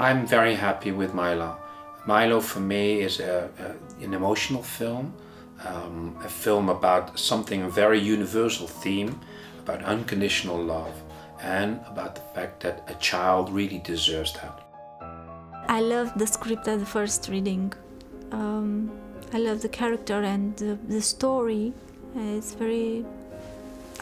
I'm very happy with Milo. Milo for me is a, a, an emotional film, um, a film about something, a very universal theme, about unconditional love and about the fact that a child really deserves that. I loved the script at the first reading. Um, I love the character and the, the story. it's very,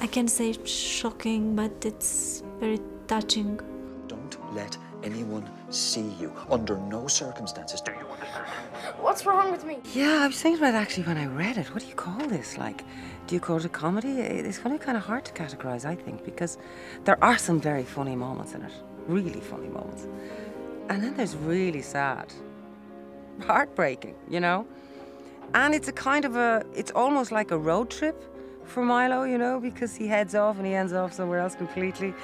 I can't say shocking, but it's very touching. Don't let anyone see you under no circumstances. Do you understand? What's wrong with me? Yeah, I was thinking about actually when I read it. What do you call this? Like, do you call it a comedy? It's kind of kind of hard to categorize, I think, because there are some very funny moments in it, really funny moments, and then there's really sad, heartbreaking, you know. And it's a kind of a, it's almost like a road trip for Milo, you know, because he heads off and he ends off somewhere else completely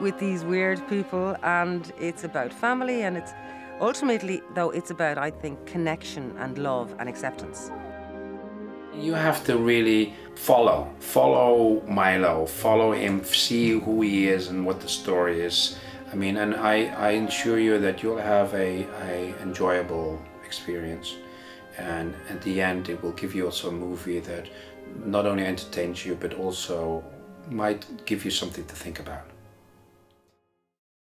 with these weird people. And it's about family and it's ultimately, though, it's about, I think, connection and love and acceptance. You have to really follow, follow Milo, follow him, see who he is and what the story is. I mean, and I, I assure you that you'll have a, a enjoyable experience. And at the end, it will give you also a movie that not only entertains you, but also might give you something to think about.